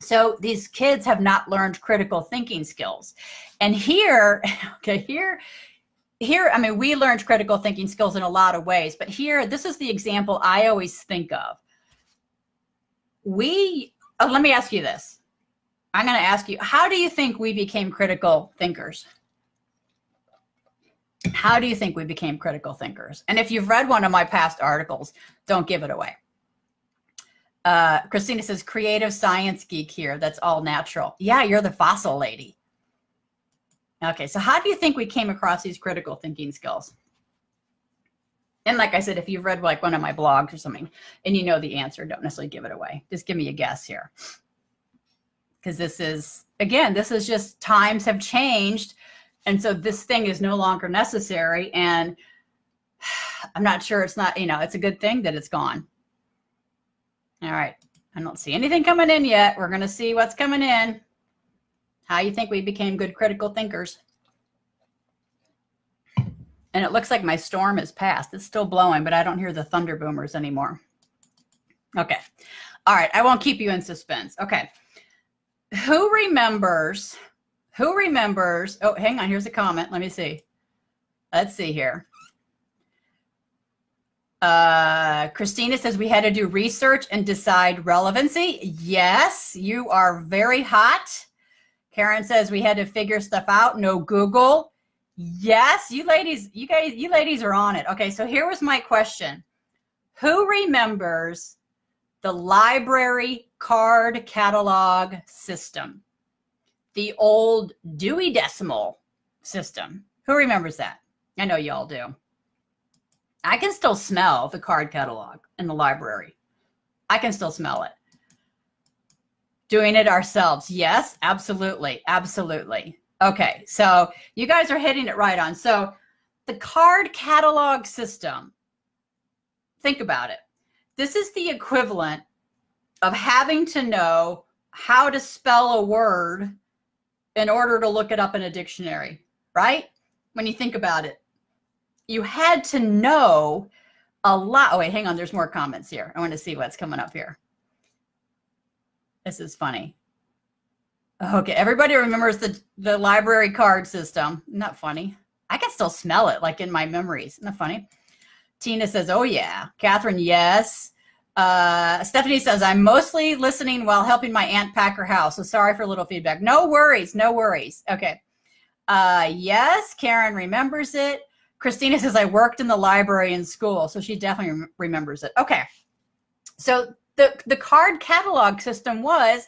So these kids have not learned critical thinking skills. And here, okay, here, here, I mean, we learned critical thinking skills in a lot of ways, but here, this is the example I always think of. We, oh, let me ask you this. I'm going to ask you, how do you think we became critical thinkers? How do you think we became critical thinkers? And if you've read one of my past articles, don't give it away. Uh, Christina says, creative science geek here. That's all natural. Yeah, you're the fossil lady. Okay, so how do you think we came across these critical thinking skills? And like I said, if you've read like one of my blogs or something and you know the answer, don't necessarily give it away. Just give me a guess here. Because this is, again, this is just times have changed. And so this thing is no longer necessary. And I'm not sure it's not, you know, it's a good thing that it's gone. All right. I don't see anything coming in yet. We're going to see what's coming in. How you think we became good critical thinkers? And it looks like my storm is past. It's still blowing, but I don't hear the thunder boomers anymore. Okay. All right. I won't keep you in suspense. Okay. Who remembers? Who remembers? Oh, hang on. Here's a comment. Let me see. Let's see here. Uh, Christina says we had to do research and decide relevancy. Yes, you are very hot. Karen says we had to figure stuff out. No Google. Yes, you ladies, you guys, you ladies are on it. Okay, so here was my question. Who remembers the library card catalog system? The old Dewey Decimal system. Who remembers that? I know y'all do. I can still smell the card catalog in the library. I can still smell it doing it ourselves. Yes, absolutely. Absolutely. Okay. So you guys are hitting it right on. So the card catalog system, think about it. This is the equivalent of having to know how to spell a word in order to look it up in a dictionary, right? When you think about it, you had to know a lot. Oh, wait, hang on. There's more comments here. I want to see what's coming up here. This is funny. Okay, everybody remembers the the library card system. Not funny. I can still smell it, like in my memories. Isn't that funny? Tina says, "Oh yeah." Catherine, yes. Uh, Stephanie says, "I'm mostly listening while helping my aunt pack her house. So sorry for a little feedback. No worries, no worries. Okay. Uh, yes, Karen remembers it. Christina says, "I worked in the library in school, so she definitely rem remembers it." Okay. So the, the card catalog system was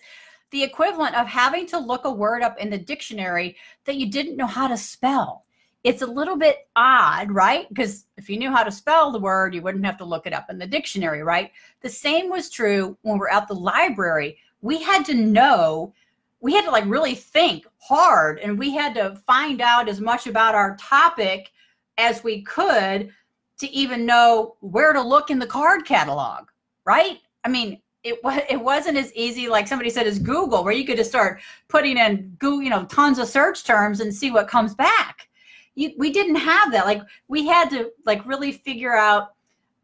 the equivalent of having to look a word up in the dictionary that you didn't know how to spell. It's a little bit odd, right? Because if you knew how to spell the word, you wouldn't have to look it up in the dictionary, right? The same was true when we're at the library. We had to know, we had to like really think hard and we had to find out as much about our topic as we could to even know where to look in the card catalog, right? I mean, it was it wasn't as easy like somebody said as Google, where you could just start putting in you know, tons of search terms and see what comes back. You, we didn't have that. Like we had to like really figure out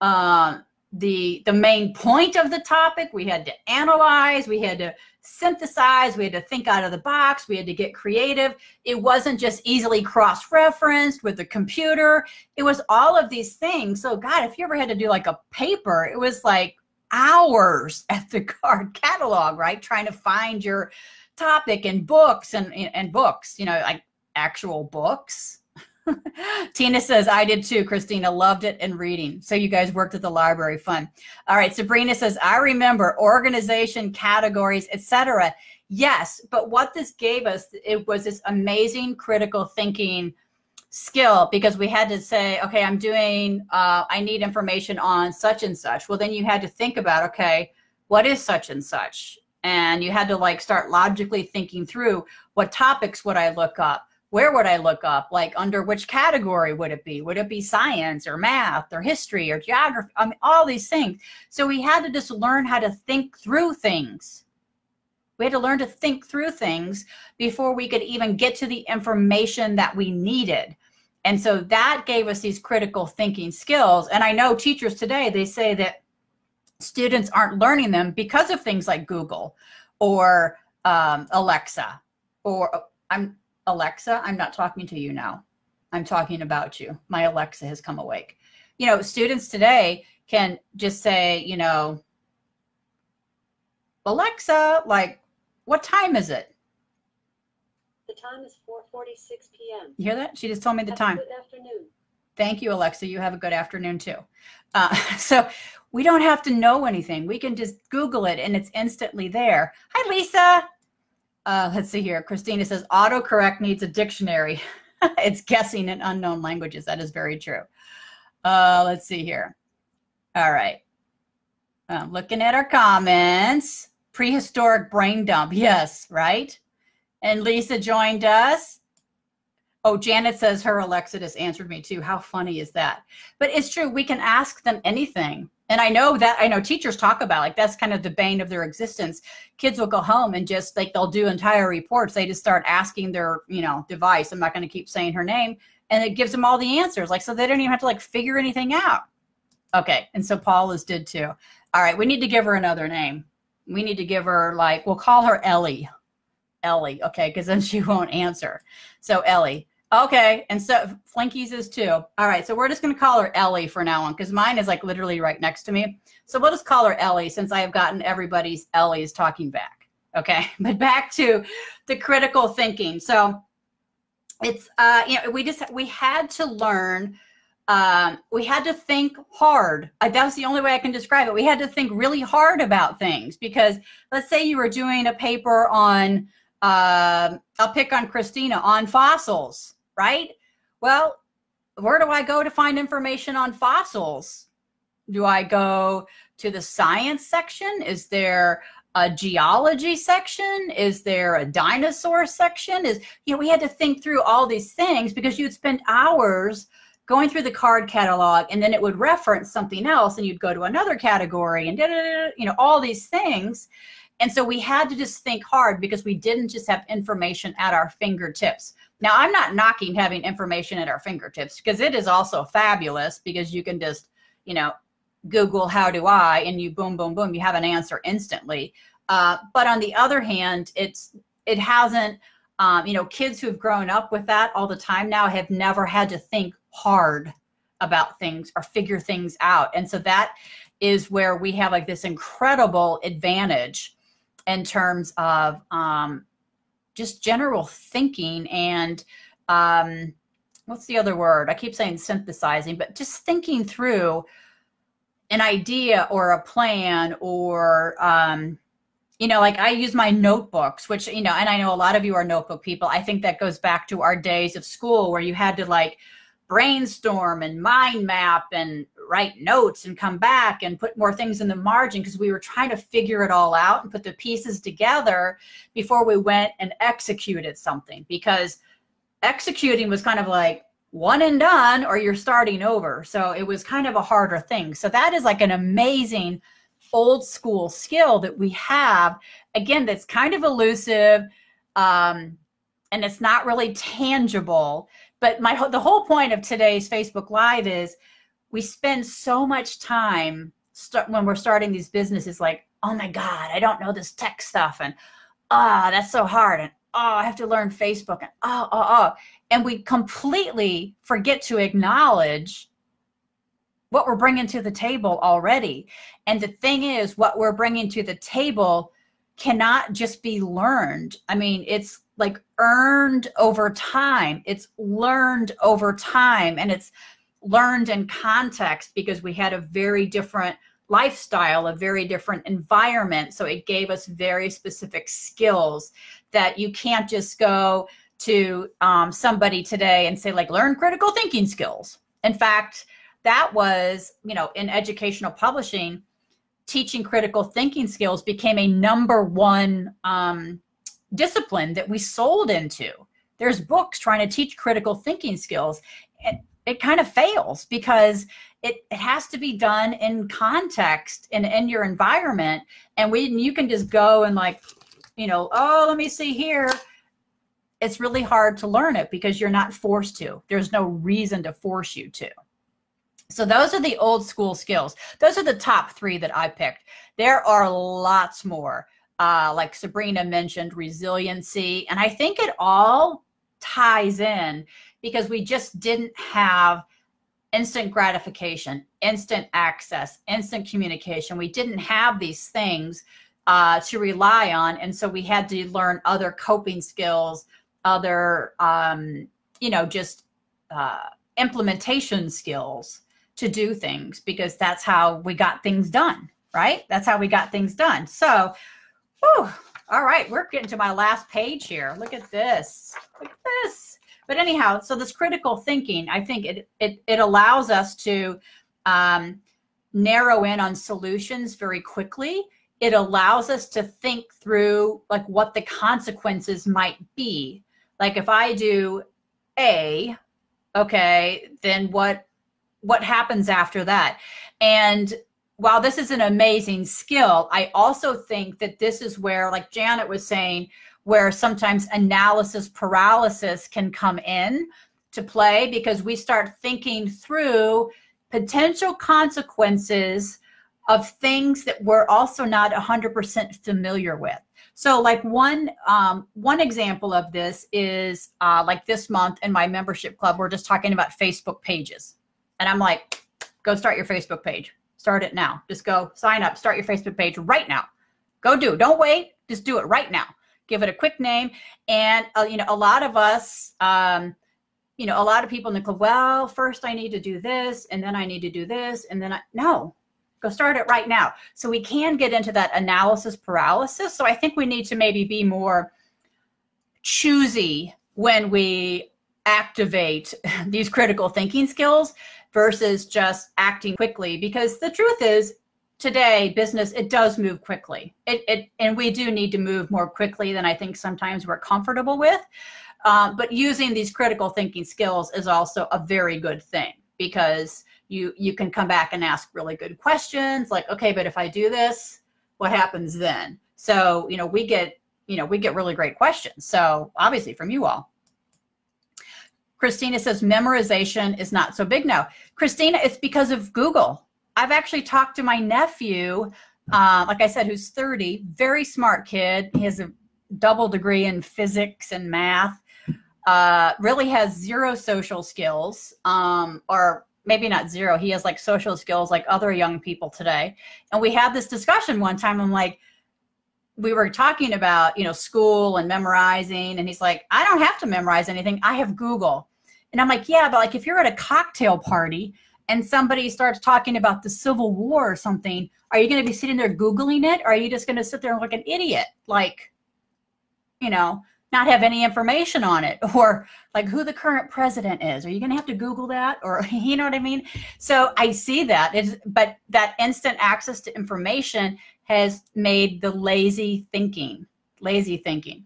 uh, the the main point of the topic. We had to analyze. We had to synthesize. We had to think out of the box. We had to get creative. It wasn't just easily cross referenced with the computer. It was all of these things. So God, if you ever had to do like a paper, it was like hours at the card catalog, right? Trying to find your topic and books and and books, you know, like actual books. Tina says, I did too, Christina. Loved it and reading. So you guys worked at the library. Fun. All right. Sabrina says, I remember organization, categories, etc. Yes, but what this gave us, it was this amazing critical thinking skill because we had to say, okay, I'm doing, uh, I need information on such and such. Well, then you had to think about, okay, what is such and such? And you had to like start logically thinking through what topics would I look up? Where would I look up? Like under which category would it be? Would it be science or math or history or geography? I mean, all these things. So we had to just learn how to think through things. We had to learn to think through things before we could even get to the information that we needed. And so that gave us these critical thinking skills. And I know teachers today, they say that students aren't learning them because of things like Google or um, Alexa or I'm Alexa, I'm not talking to you now. I'm talking about you. My Alexa has come awake. You know, students today can just say, you know, Alexa, like, what time is it? The time is 4:46 p.m. You hear that? She just told me the Have a time. Good afternoon. Thank you, Alexa. You have a good afternoon too. Uh, so we don't have to know anything. We can just Google it and it's instantly there. Hi, Lisa. Uh, let's see here. Christina says autocorrect needs a dictionary. it's guessing in unknown languages. That is very true. Uh, let's see here. All right. Uh, looking at our comments. Prehistoric brain dump. Yes, right? And Lisa joined us. Oh, Janet says her Alexa just answered me too. How funny is that? But it's true. We can ask them anything. And I know that I know teachers talk about like that's kind of the bane of their existence. Kids will go home and just like they'll do entire reports. They just start asking their, you know, device. I'm not going to keep saying her name. And it gives them all the answers. Like, so they don't even have to like figure anything out. Okay. And so Paula's did too. All right. We need to give her another name. We need to give her like, we'll call her Ellie. Ellie. Okay. Because then she won't answer. So Ellie. Okay, and so Flinkies is too. All right, so we're just going to call her Ellie for now on because mine is like literally right next to me. So we'll just call her Ellie since I have gotten everybody's Ellie's talking back. Okay, but back to the critical thinking. So it's uh, you know we just we had to learn. Um, we had to think hard. Uh, that was the only way I can describe it. We had to think really hard about things because let's say you were doing a paper on. Uh, I'll pick on Christina on fossils right? Well, where do I go to find information on fossils? Do I go to the science section? Is there a geology section? Is there a dinosaur section? Is you know, we had to think through all these things because you'd spend hours going through the card catalog and then it would reference something else and you'd go to another category and you know all these things and so we had to just think hard because we didn't just have information at our fingertips now, I'm not knocking having information at our fingertips because it is also fabulous because you can just, you know, Google how do I and you boom, boom, boom, you have an answer instantly. Uh, but on the other hand, it's it hasn't, um, you know, kids who've grown up with that all the time now have never had to think hard about things or figure things out. And so that is where we have like this incredible advantage in terms of um, just general thinking and um, what's the other word? I keep saying synthesizing, but just thinking through an idea or a plan or um, you know like i use my notebooks which you know and i know a lot of you are notebook people i think that goes back to our days of school where you had to like brainstorm and mind map and write notes and come back and put more things in the margin because we were trying to figure it all out and put the pieces together before we went and executed something because executing was kind of like one and done or you're starting over. So it was kind of a harder thing. So that is like an amazing old school skill that we have again that's kind of elusive um, and it's not really tangible. But my the whole point of today's facebook live is we spend so much time when we're starting these businesses like oh my god i don't know this tech stuff and ah oh, that's so hard and oh i have to learn facebook and oh oh oh and we completely forget to acknowledge what we're bringing to the table already. And the thing is what we're bringing to the table cannot just be learned. I mean it's like earned over time. It's learned over time and it's learned in context because we had a very different lifestyle, a very different environment. So it gave us very specific skills that you can't just go to um, somebody today and say like learn critical thinking skills in fact that was you know in educational publishing teaching critical thinking skills became a number one um, discipline that we sold into there's books trying to teach critical thinking skills and it kind of fails because it, it has to be done in context and in your environment. And we you can just go and like you know oh let me see here. It's really hard to learn it because you're not forced to. There's no reason to force you to. So those are the old school skills. Those are the top three that i picked. There are lots more. Uh, like sabrina mentioned resiliency. And i think it all ties in because we just didn't have instant gratification, instant access, instant communication. We didn't have these things uh, to rely on. And so we had to learn other coping skills, other, um, you know, just uh, implementation skills to do things because that's how we got things done, right? That's how we got things done. So, whew, all right, we're getting to my last page here. Look at this. Look at this. But anyhow, so this critical thinking, I think it it it allows us to um, narrow in on solutions very quickly. It allows us to think through like what the consequences might be. Like if I do A, okay, then what what happens after that? And while this is an amazing skill, I also think that this is where, like Janet was saying, where sometimes analysis paralysis can come in to play because we start thinking through potential consequences of things that we're also not 100% familiar with. So, like one um, one example of this is uh, like this month in my membership club, we're just talking about Facebook pages, and I'm like, go start your Facebook page. Start it now. Just go sign up. Start your Facebook page right now. Go do. Don't wait. Just do it right now give it a quick name. And, uh, you know, a lot of us, um, you know, a lot of people club, well, first I need to do this, and then I need to do this, and then I, no, go start it right now. So we can get into that analysis paralysis. So I think we need to maybe be more choosy when we activate these critical thinking skills versus just acting quickly because the truth is today business it does move quickly. It, it and we do need to move more quickly than i think sometimes we're comfortable with. Um, but using these critical thinking skills is also a very good thing because you you can come back and ask really good questions like okay but if i do this what happens then? So you know we get you know we get really great questions. So obviously from you all. Christina says memorization is not so big now. Christina it's because of google I've actually talked to my nephew, uh, like I said, who's 30, very smart kid. He has a double degree in physics and math. Uh, really has zero social skills, um, or maybe not zero. He has like social skills like other young people today. And we had this discussion one time. I'm like, we were talking about, you know, school and memorizing. And he's like, I don't have to memorize anything. I have Google. And I'm like, yeah, but like if you're at a cocktail party and somebody starts talking about the Civil War or something, are you going to be sitting there Googling it? Or are you just going to sit there like an idiot? Like, you know, not have any information on it or like who the current president is. Are you going to have to Google that? Or, you know what I mean? So I see that. It's, but that instant access to information has made the lazy thinking, lazy thinking.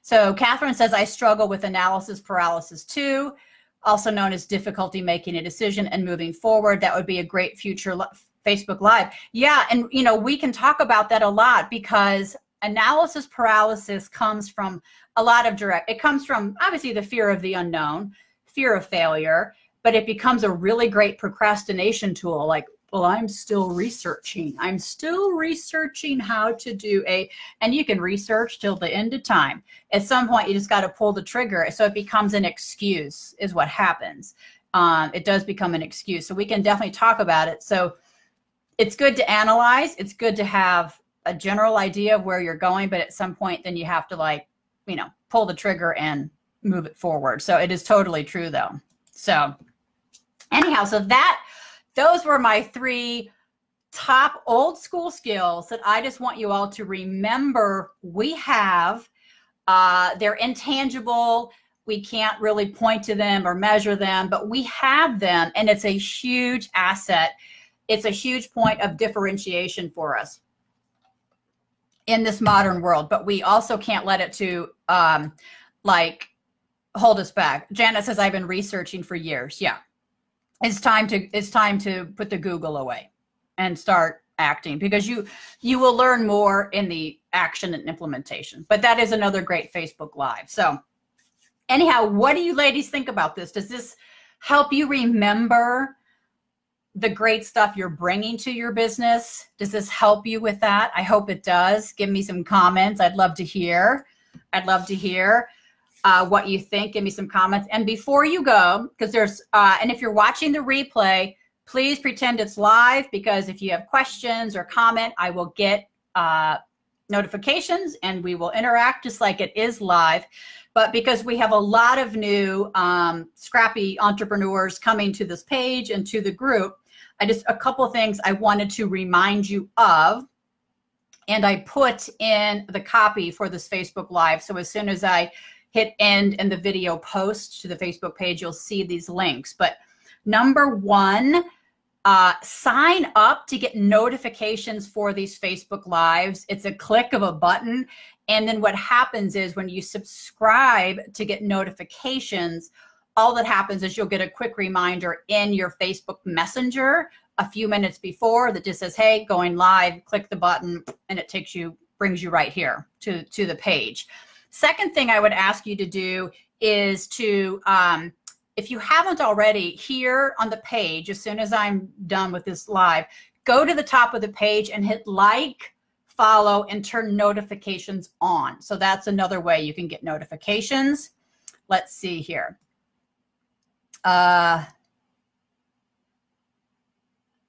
So Catherine says, I struggle with analysis paralysis too also known as difficulty making a decision and moving forward. That would be a great future Facebook Live. Yeah, and you know, we can talk about that a lot because analysis paralysis comes from a lot of direct it comes from obviously the fear of the unknown, fear of failure, but it becomes a really great procrastination tool like well i'm still researching. I'm still researching how to do a and you can research till the end of time. At some point you just got to pull the trigger so it becomes an excuse is what happens. Um, it does become an excuse so we can definitely talk about it. So it's good to analyze it's good to have a general idea of where you're going but at some point then you have to like you know pull the trigger and move it forward. So it is totally true though. So anyhow so that those were my three top old school skills that I just want you all to remember we have Uh, they're intangible. We can't really point to them or measure them, but we have them, and it's a huge asset. It's a huge point of differentiation for us in this modern world. But we also can't let it to um, like hold us back. Janet says, "I've been researching for years." Yeah, it's time to it's time to put the Google away and start acting because you you will learn more in the action and implementation. But that is another great Facebook Live. So anyhow, what do you ladies think about this? Does this help you remember the great stuff you're bringing to your business? Does this help you with that? I hope it does. Give me some comments. I'd love to hear. I'd love to hear uh, what you think. Give me some comments. And before you go, because there's, uh, and if you're watching the replay, please pretend it's live because if you have questions or comment, I will get uh, notifications and we will interact just like it is live. But because we have a lot of new um, scrappy entrepreneurs coming to this page and to the group, I just a couple things I wanted to remind you of. And I put in the copy for this Facebook Live. So as soon as I hit end and the video post to the Facebook page, you'll see these links. But number one, uh, sign up to get notifications for these Facebook Lives. It's a click of a button. And then what happens is when you subscribe to get notifications, all that happens is you'll get a quick reminder in your Facebook Messenger a few minutes before that just says, hey, going live, click the button, and it takes you, brings you right here to, to the page. Second thing I would ask you to do is to, um, if you haven't already, here on the page, as soon as I'm done with this live, go to the top of the page and hit like, follow, and turn notifications on. So that's another way you can get notifications. Let's see here. Uh,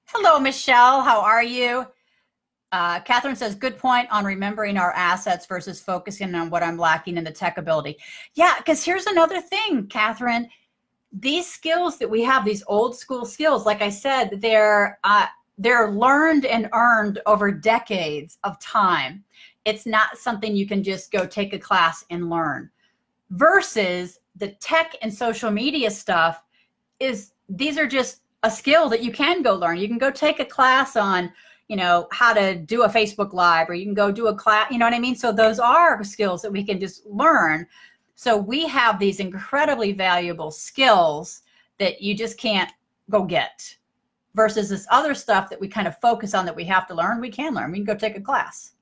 hello, Michelle. How are you? Uh, Catherine says, good point on remembering our assets versus focusing on what I'm lacking in the tech ability. Yeah, because here's another thing, Catherine. These skills that we have, these old school skills, like I said, they're uh, they're learned and earned over decades of time. It's not something you can just go take a class and learn. Versus the tech and social media stuff is these are just a skill that you can go learn. You can go take a class on, you know, how to do a Facebook Live, or you can go do a class, you know what I mean? So those are skills that we can just learn. So we have these incredibly valuable skills that you just can't go get versus this other stuff that we kind of focus on that we have to learn, we can learn. We can go take a class.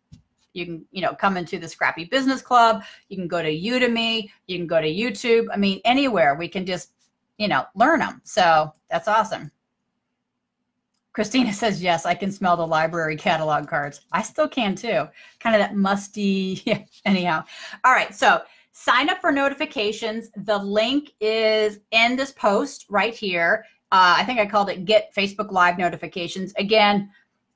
You can, you know, come into the Scrappy Business Club. You can go to Udemy. You can go to YouTube. I mean, anywhere we can just, you know, learn them. So that's awesome. Christina says, yes, I can smell the library catalog cards. I still can too. Kind of that musty, yeah, anyhow. All right, so sign up for notifications. The link is in this post right here. Uh, I think I called it Get Facebook Live Notifications. Again,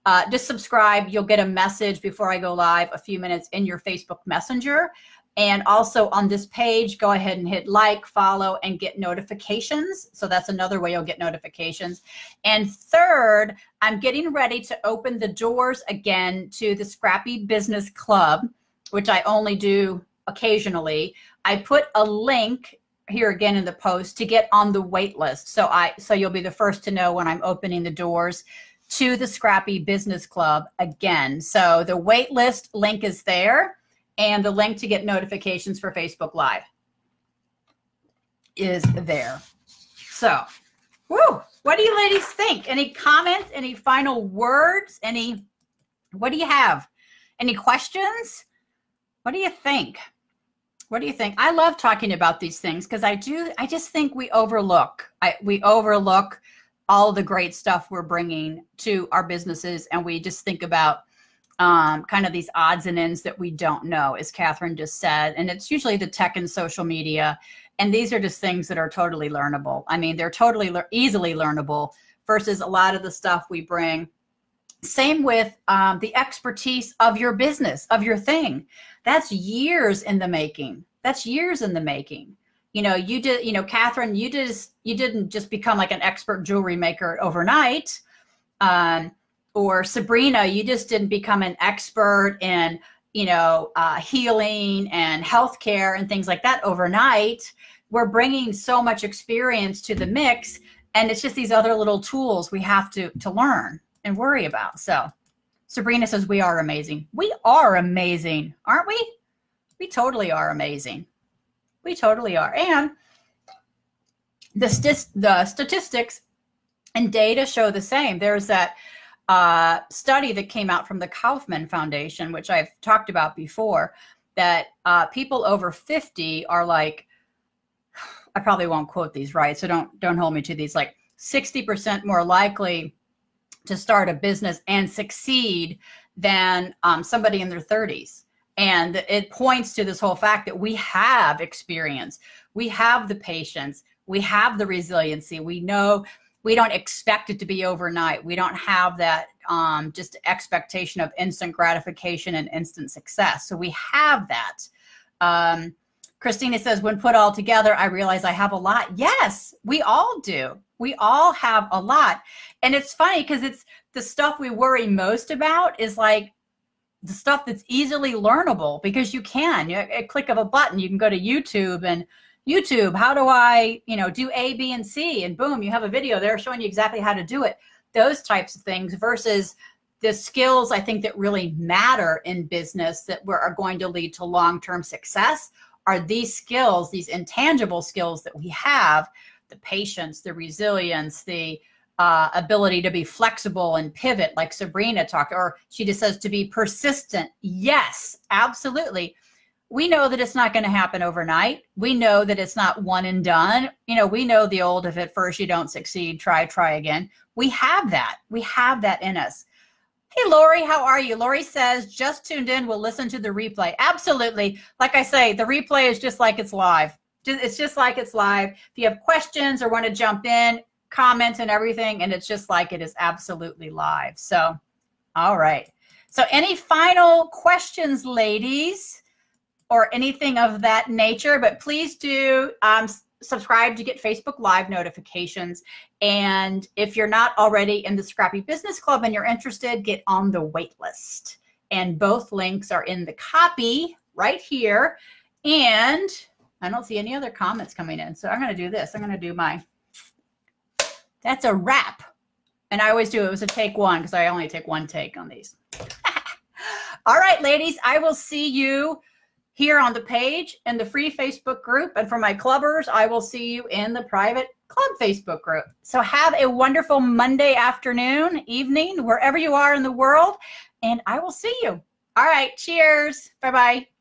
uh, just subscribe. You'll get a message before I go live a few minutes in your Facebook Messenger. And also on this page, go ahead and hit like, follow, and get notifications. So that's another way you'll get notifications. And third, I'm getting ready to open the doors again to the Scrappy Business Club, which I only do occasionally. I put a link here again in the post to get on the wait list. So I so you'll be the first to know when I'm opening the doors to the Scrappy Business Club again. So the wait list link is there and the link to get notifications for Facebook Live is there. So, whoo, what do you ladies think? Any comments? Any final words? Any what do you have? Any questions? What do you think? What do you think? I love talking about these things because I do. I just think we overlook. I, we overlook all the great stuff we're bringing to our businesses, and we just think about um, kind of these odds and ends that we don't know, as Catherine just said. And it's usually the tech and social media, and these are just things that are totally learnable. I mean, they're totally le- easily learnable versus a lot of the stuff we bring. Same with um, the expertise of your business, of your thing that's years in the making. That's years in the making. You know, you did, you know, Catherine, you just you didn't just become like an expert jewelry maker overnight. Um, or Sabrina, you just didn't become an expert in, you know, uh, healing and healthcare and things like that overnight. We're bringing so much experience to the mix, and it's just these other little tools we have to to learn and worry about. So, Sabrina says we are amazing. We are amazing, aren't we? We totally are amazing. We totally are, and the st- the statistics and data show the same. There's that uh, study that came out from the Kauffman Foundation, which I've talked about before, that uh, people over 50 are like, I probably won't quote these right, so don't don't hold me to these. Like 60% more likely to start a business and succeed than um, somebody in their 30s. And it points to this whole fact that we have experience, we have the patience, we have the resiliency, we know we don't expect it to be overnight. We don't have that um, just expectation of instant gratification and instant success. So we have that. Um, Christina says, when put all together, I realize I have a lot. Yes, we all do. We all have a lot. And it's funny because it's the stuff we worry most about is like the stuff that's easily learnable because you can. You, a click of a button, you can go to YouTube and YouTube, how do I, you know, do A, B, and C? And boom, you have a video there showing you exactly how to do it. Those types of things versus the skills I think that really matter in business that are going to lead to long-term success are these skills, these intangible skills that we have, the patience, the resilience, the uh, ability to be flexible and pivot, like Sabrina talked, or she just says to be persistent. Yes, absolutely we know that it's not going to happen overnight. We know that it's not one and done. You know, we know the old if at first you don't succeed, try, try again. We have that. We have that in us. Hey, Lori, how are you? Lori says, just tuned in, we'll listen to the replay. Absolutely. Like I say, the replay is just like it's live. It's just like it's live. If you have questions or want to jump in, comment and everything, and it's just like it is absolutely live. So, all right. So, any final questions, ladies? Or anything of that nature, but please do um, subscribe to get Facebook Live notifications. And if you're not already in the Scrappy Business Club and you're interested, get on the wait list. And both links are in the copy right here. And I don't see any other comments coming in. So I'm going to do this. I'm going to do my, that's a wrap. And I always do it was a take one because I only take one take on these. All right, ladies, I will see you here on the page in the free Facebook group. And for my clubbers, I will see you in the private club Facebook group. So have a wonderful Monday afternoon, evening, wherever you are in the world. And I will see you. All right. Cheers. Bye bye.